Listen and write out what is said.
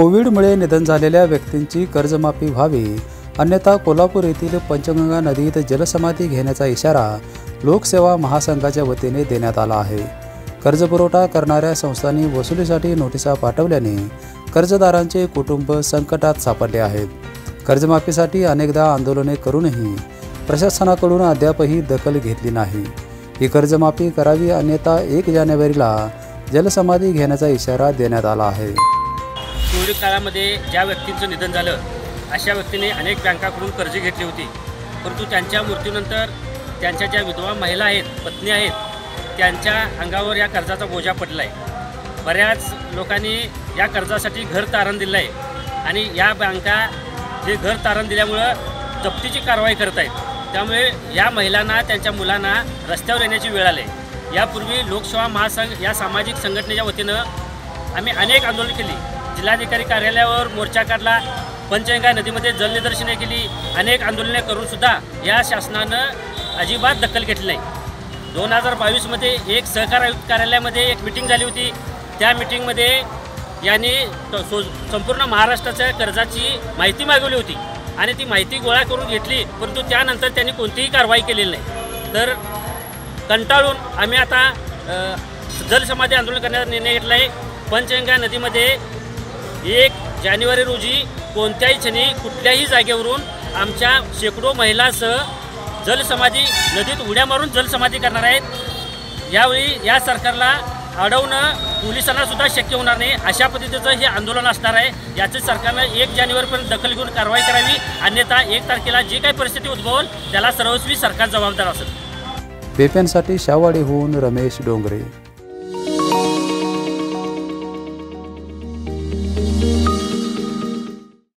कोविडमुळे निधन झालेल्या व्यक्तींची कर्जमाफी व्हावी अन्यथा कोल्हापूर येथील पंचगंगा नदीत जलसमाधी घेण्याचा इशारा लोकसेवा महासंघाच्या वतीने देण्यात आला आहे. कर्जपुरवठा करणाऱ्या संस्थांनी वसुलीसाठी नोटिसा पाठवल्याने कर्जदारांचे कुटुंब संकटात सापडले आहेत. कर्जमाफीसाठी अनेकदा आंदोलने करूनही प्रशासनाकडून अद्यापही दखल घेतली नाही. ही कर्जमाफी करावी अन्यथा एक जानेवारीला जलसमाधी घेण्याचा इशारा देण्यात आला आहे. कोविड काळामध्ये ज्या व्यक्तींचं निधन झालं अशा व्यक्तीने अनेक बँकाकडून कर्ज घेतली होती. परंतु त्यांच्या मृत्यूनंतर त्यांच्या ज्या विधवा महिला आहेत पत्नी आहेत त्यांच्या अंगावर या कर्जाचा बोजा पडला आहे बऱ्याच लोकांनी या कर्जासाठी घर तारण दिलं आहे आणि या बँका जे घर तारण दिल्यामुळं जप्तीची कारवाई करत आहेत त्यामुळे या महिलांना त्यांच्या मुलांना रस्त्यावर येण्याची वेळ आली. यापूर्वी लोकसेवा महासंघ या सामाजिक संघटनेच्या वतीनं आम्ही अनेक आंदोलन केली. जिल्हाधिकारी कार्यालयावर मोर्चा काढला. पंचगंगा नदीमध्ये जलनिदर्शने केली. अनेक आंदोलने करूनसुद्धा या शासनानं अजिबात दखल घेतली नाही. दोन हजार बावीसमध्ये एक सहकार आयुक्त कार्यालयामध्ये एक मिटिंग झाली होती. त्या मिटिंगमध्ये यांनी संपूर्ण महाराष्ट्राच्या कर्जाची माहिती मागवली होती आणि ती माहिती गोळा करून घेतली परंतु त्यानंतर त्यांनी कोणतीही कारवाई केलेली नाही. तर कंटाळून आम्ही आता जल जलसमाधी आंदोलन करण्याचा निर्णय घेतला आहे पंचगंगा नदीमध्ये एक जानेवारी रोजी कोणत्याही क्षणी कुठल्याही जागेवरून आमच्या शेकडो महिलासह जलसमाधी नदीत उड्या मारून जलसमाधी करणार आहेत. यावेळी या सरकारला अडवणं पोलिसांनासुद्धा शक्य होणार नाही. अशा पद्धतीचं हे आंदोलन असणार आहे. याचे सरकारनं एक जानेवारीपर्यंत दखल घेऊन कारवाई करावी. अन्यथा एक तारखेला जी काही परिस्थिती उद्भवल त्याला सर्वस्वी सरकार जबाबदार असेल. पेप्यांसाठी शावाडीहून रमेश डोंगरे.